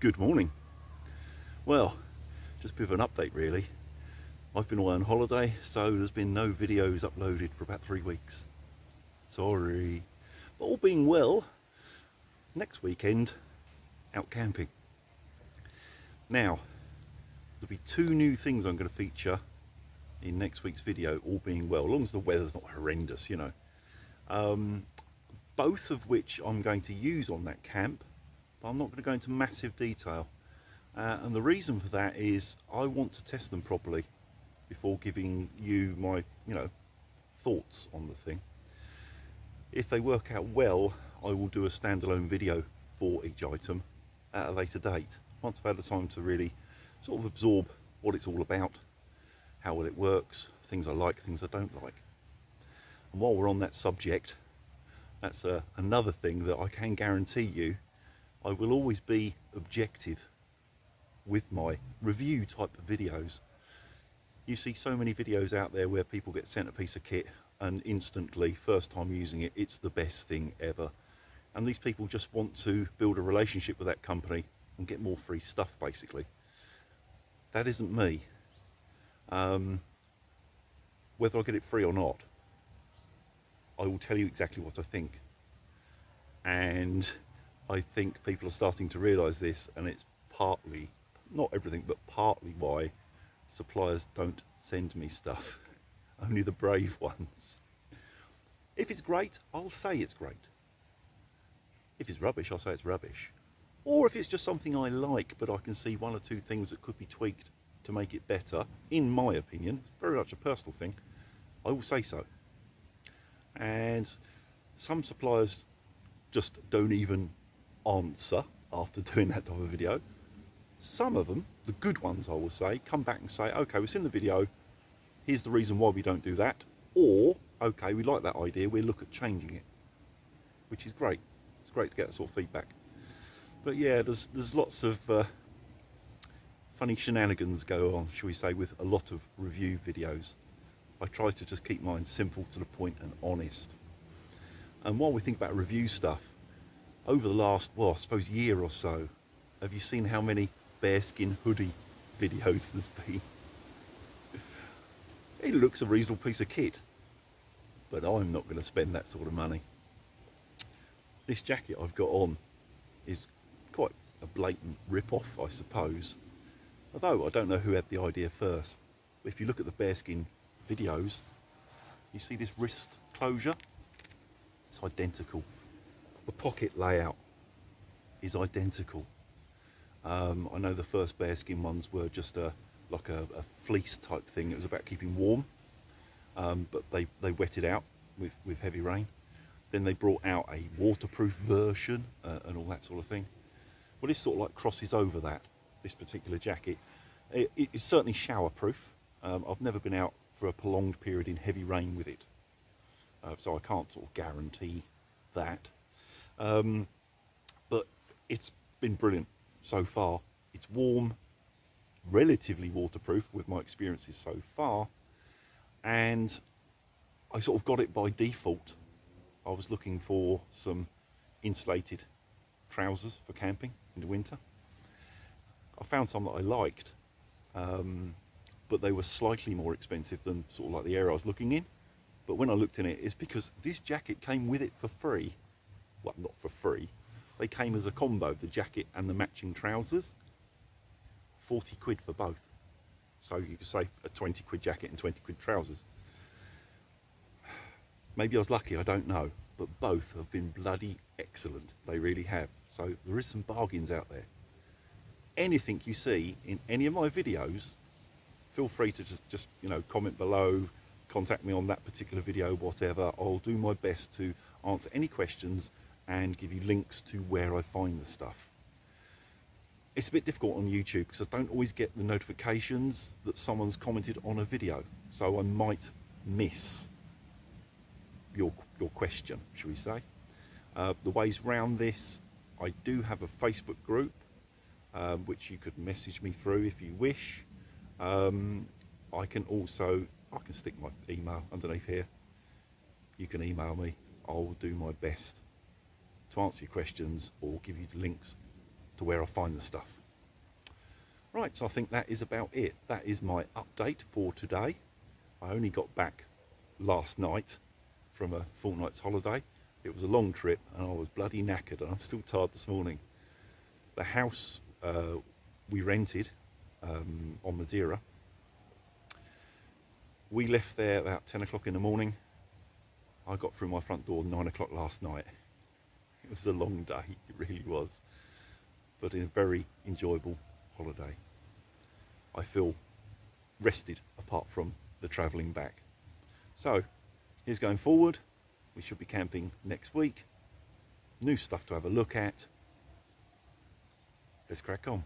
Good morning. Well, just a bit of an update really. I've been away on holiday, so there's been no videos uploaded for about three weeks. Sorry. But all being well, next weekend, out camping. Now, there'll be two new things I'm going to feature in next week's video, all being well, as long as the weather's not horrendous, you know. Um, both of which I'm going to use on that camp, but I'm not going to go into massive detail. Uh, and the reason for that is I want to test them properly before giving you my, you know, thoughts on the thing. If they work out well, I will do a standalone video for each item at a later date. Once I've had the time to really sort of absorb what it's all about, how well it works, things I like, things I don't like. And while we're on that subject, that's uh, another thing that I can guarantee you, I will always be objective with my review type of videos. You see so many videos out there where people get sent a piece of kit and instantly, first time using it, it's the best thing ever. And these people just want to build a relationship with that company and get more free stuff basically. That isn't me. Um, whether I get it free or not, I will tell you exactly what I think. And I think people are starting to realise this and it's partly, not everything, but partly why suppliers don't send me stuff. Only the brave ones. If it's great, I'll say it's great. If it's rubbish, I'll say it's rubbish. Or if it's just something I like, but I can see one or two things that could be tweaked to make it better, in my opinion, very much a personal thing, I will say so. And some suppliers just don't even answer after doing that type of video. Some of them, the good ones I will say, come back and say, okay, we've seen the video, here's the reason why we don't do that, or, okay, we like that idea, we'll look at changing it, which is great. It's great to get that sort of feedback. But yeah, there's, there's lots of uh, funny shenanigans go on, shall we say, with a lot of review videos. I try to just keep mine simple to the point and honest. And while we think about review stuff, over the last, well, I suppose year or so, have you seen how many bearskin hoodie videos there's been? it looks a reasonable piece of kit, but I'm not going to spend that sort of money. This jacket I've got on is quite a blatant rip-off, I suppose. Although I don't know who had the idea first. If you look at the bearskin videos, you see this wrist closure? It's identical. The pocket layout is identical. Um, I know the first bearskin ones were just a like a, a fleece type thing. It was about keeping warm, um, but they, they wetted out with, with heavy rain. Then they brought out a waterproof version uh, and all that sort of thing. Well, this sort of like crosses over that, this particular jacket. It, it's certainly shower proof. Um, I've never been out for a prolonged period in heavy rain with it. Uh, so I can't sort of guarantee that. Um, but it's been brilliant so far. It's warm, relatively waterproof with my experiences so far. And I sort of got it by default. I was looking for some insulated trousers for camping in the winter. I found some that I liked, um, but they were slightly more expensive than sort of like the area I was looking in. But when I looked in it, it's because this jacket came with it for free. Well, not for free. They came as a combo, the jacket and the matching trousers. 40 quid for both. So you could say a 20 quid jacket and 20 quid trousers. Maybe I was lucky, I don't know. But both have been bloody excellent. They really have. So there is some bargains out there. Anything you see in any of my videos, feel free to just, just you know, comment below, contact me on that particular video, whatever. I'll do my best to answer any questions and give you links to where I find the stuff. It's a bit difficult on YouTube because I don't always get the notifications that someone's commented on a video. So I might miss your, your question, shall we say. Uh, the ways round this, I do have a Facebook group, um, which you could message me through if you wish. Um, I can also I can stick my email underneath here. You can email me. I'll do my best to answer your questions or give you links to where I find the stuff. Right, so I think that is about it. That is my update for today. I only got back last night from a fortnight's holiday. It was a long trip and I was bloody knackered and I'm still tired this morning. The house uh, we rented um, on Madeira, we left there about 10 o'clock in the morning. I got through my front door 9 o'clock last night. It was a long day, it really was, but a very enjoyable holiday. I feel rested apart from the travelling back. So, here's going forward. We should be camping next week. New stuff to have a look at. Let's crack on.